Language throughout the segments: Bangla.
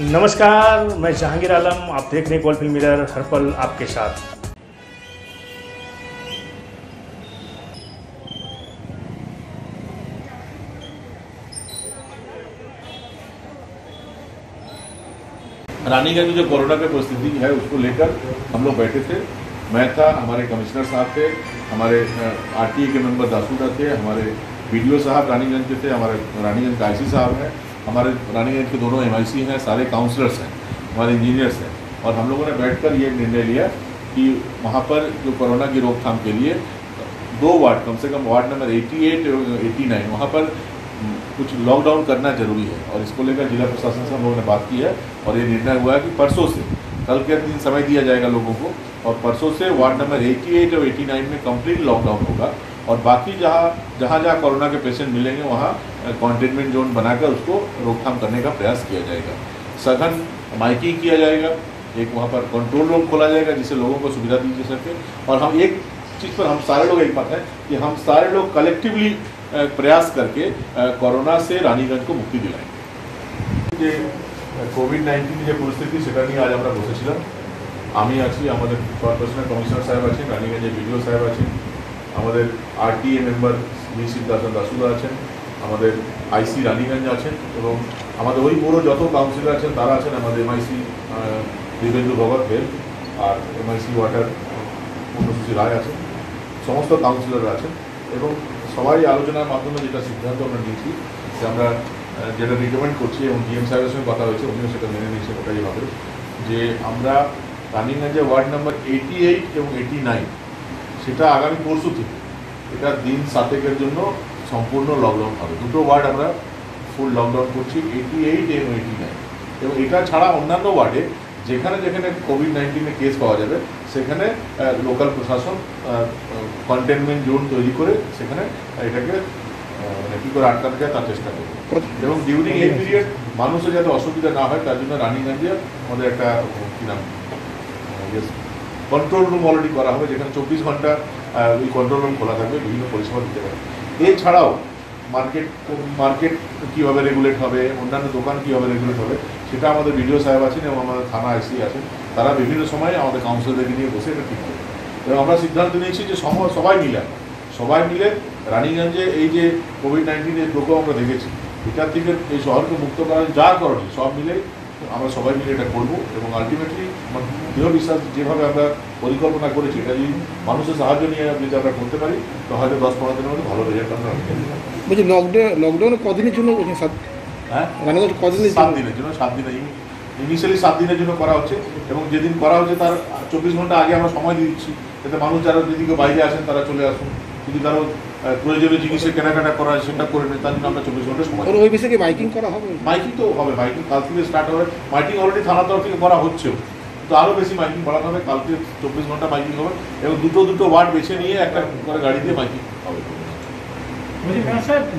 नमस्कार, मैं जहांगीर आलम, आप देख रहे हैं मिरर हर पल आपके साथ। रानीगंज में जो कोरोना की परिस्थिति है, उसको लेकर हम लोग बैठे थे। मैं था, हमारे कमिश्नर साहब थे, हमारे आरटीए के मेंबर दासूदा थे, हमारे बीडीओ साहब रानीगंज के थे, हमारे रानीगंज का साहब हैं। हमारे रानीगंज के दोनों एमआईसी हैं, सारे काउंसलर्स हैं, हमारे इंजीनियर्स हैं। और हम लोगों ने बैठकर ये निर्णय लिया कि वहाँ पर जो कोरोना की रोकथाम के लिए दो वार्ड, कम से कम वार्ड नंबर 88 एट और 89 वहाँ पर कुछ लॉकडाउन करना ज़रूरी है। और इसको लेकर जिला प्रशासन से हम लोगों ने बात की है और ये निर्णय हुआ है कि परसों से, कल के दिन समय दिया जाएगा लोगों को, और परसों से वार्ड नंबर 88 और 89 में कंप्लीट लॉकडाउन होगा। और बाकी जहाँ जहाँ जहाँ कोरोना के पेशेंट मिलेंगे वहाँ कंटेनमेंट जोन बनाकर उसको रोकथाम करने का प्रयास किया जाएगा सघन माइकिंग किया जाएगा एक वहाँ पर कंट्रोल रूम खोला जाएगा जिससे लोगों को सुविधा दी जा सके और हम एक चीज़ पर हम सारे लोग एक बात है कि हम सारे लोग कलेक्टिवली प्रयास करके कोरोना से রানীগঞ্জ को মুক্তি দিলাম যে কোভিড নাইন্টিন যে পরিস্থিতি সেটা নিয়ে আজ আমরা বসেছিলাম আমি আছি আমাদের কর্পোরেশনের কমিশনার সাহেব আছেন রানীগঞ্জের বিডিও সাহেব আছেন আমাদের আরটিএ মেম্বার ভি সিদ্ধার্থন দাসুদা আছেন, আমাদের আইসি রানীগঞ্জ আছেন এবং আমাদের ওই পুরো যত কাউন্সিলর আছেন, তারা আছেন আমাদের এমআইসি দিবেন্দু ভগত হেলথ আর এমআইসি ওয়াটার পূর্ণসূচি রায় আছেন, সমস্ত কাউন্সিলররা আছেন এবং সবাই আলোচনার মাধ্যমে যেটা সিদ্ধান্ত আমরা নিয়েছি, যে আমরা যেটা রিকমেন্ড করছি এবং ডিএম সাহেবের সঙ্গে কথা হয়েছে, উনিও সেটা মেনে নিয়েছেন, ওটাই ভাবে যে আমরা রানিগঞ্জে ওয়ার্ড নাম্বার এইটি এইট এবং এইটি নাইন সেটা আগামী পরশু থেকে। এটা দিন সাতেকের জন্য সম্পূর্ণ লকডাউন হবে। দুটো ওয়ার্ড আমরা ফুল লকডাউন করছি এইটি এইট এবং এইটি নাইন এবং এটা ছাড়া অন্যান্য ওয়ার্ডে যেখানে যেখানে কোভিড নাইন্টিনের কেস পাওয়া যাবে, সেখানে লোকাল প্রশাসন কন্টেনমেন্ট জোন তৈরি করে সেখানে এটাকে মানে কী করে আটকানো যায় তার চেষ্টা করবে। এবং ডিউরিং এই পিরিয়ড মানুষের যাতে অসুবিধা না হয়, তার জন্য রানিগঞ্জে আমাদের একটা, কী নাম কন্ট্রোল রুম অলরেডি করা হবে, যেখানে চব্বিশ ঘণ্টা ওই কন্ট্রোল রুম খোলা থাকবে, বিভিন্ন পরিষেবা দিতে পারে এছাড়াও মার্কেট মার্কেট কীভাবে রেগুলেট হবে, অন্যান্য দোকান কীভাবে রেগুলেট হবে, সেটা আমাদের বিডিও সাহেব আছেন এবং আমাদের থানা আইসি আছেন। তারা বিভিন্ন সময়ে আমাদের কাউন্সিলরদেরকে নিয়ে বসে এটা ঠিক করবে। এবং আমরা সিদ্ধান্ত নিয়েছি যে সবাই মিলে সবাই মিলে রানীগঞ্জে এই যে কোভিড নাইন্টিনের প্রকোপ আমরা দেখেছি, এটার থেকে এই শহরকে মুক্ত করার যা করণীয়, সব মিলে আমরা সবাই মিলে এটা করব এবং আলটিমেটলি আমার দৃঢ় বিশ্বাস যেভাবে আমরা পরিকল্পনা করেছি এটা যদি মানুষের সাহায্য নিয়ে যদি আমরা করতে পারি তো হয়তো দশ পনেরো দিনের মধ্যে ভালো রেজাল্ট আমরা বলছি লকডাউন লকডাউনে কদিনের জন্য হ্যাঁ? কদিনের সাত দিনের জন্য সাত দিনের ইনিশিয়ালি সাত দিনের জন্য করা হচ্ছে এবং যেদিন করা হচ্ছে তার চব্বিশ ঘণ্টা আগে আমরা সময় দিয়ে দিচ্ছি। যাতে মানুষ যারা যদি কেউ বাইরে আসেন তারা চলে আসুন। যদি কারও প্রয়োজনীয় জিনিসের কেনাকাটা করা হয় সেটা করে নেয় তার জন্য আমরা চব্বিশ ঘণ্টা সময় ওই বিষয়ে কি মাইকিং করা হবে? মাইকিং তো হবে মাইকিং কাল থেকে স্টার্ট হবে। মাইকিং অলরেডি থানার তরফ থেকে করা হচ্ছেও। তো আরও বেশি মাইকিং বাড়ানো হবে কালকে চব্বিশ ঘণ্টা মাইকিং হবে। এবং দুটো দুটো ওয়ার্ড বেছে নিয়ে একটা করে গাড়ি দিয়ে মাইকিং হবে।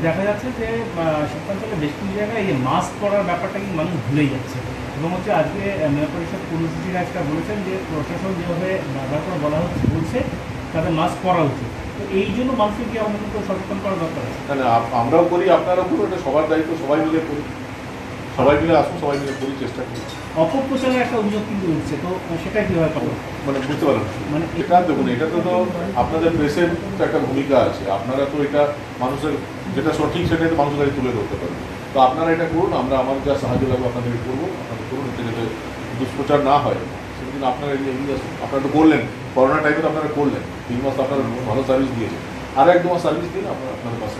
দেখা যাচ্ছে যে শিল্পাঞ্চলে বেশ কিছু জায়গায় এই মাস্ক পরার ব্যাপারটা কিন্তু মানুষ ভুলেই যাচ্ছে। এবং হচ্ছে আজকে মেয়র পরিষদ পূর্ণসূচি রাজটা বলেছেন যে প্রশাসন যেভাবে বারবার করে বলা হচ্ছে বলছে তাদের মাস্ক পরা উচিত। এই জন্য মানুষকে কি আমাদের মতো সচেতন করা দরকার আছে আমরাও করি আপনারাও করুন এটা সবার দায়িত্ব সবাই মিলে করি। সবাই মিলে আসুন সবাই মিলে করি চেষ্টা করি। অপপ্রচারের একটা অভিযোগ কিন্তু উঠছে তো সেটা কি হয় তখন মানে বুঝতে পারলাম মানে এটা দেখুন এটা তো তো আপনাদের প্রেসের তো একটা ভূমিকা আছে। আপনারা তো এটা মানুষের যেটা সঠিক সেটাই তো মানুষের কাছে তুলে ধরতে পারবেন। তো আপনারা এটা করুন আমরা আমার যা সাহায্য লাগবে আপনাদেরকে করব আপনাদের করুন এতে যাতে দুষ্প্রচার না হয়। সেদিন আপনারা আপনারা তো করলেন, করোনা টাইমে তো আপনারা করলেন। তিন মাস আপনারা ভালো সার্ভিস দিয়েছেন। আর এক দু মাস সার্ভিস দিন, আপনারা আপনাদের পাশে।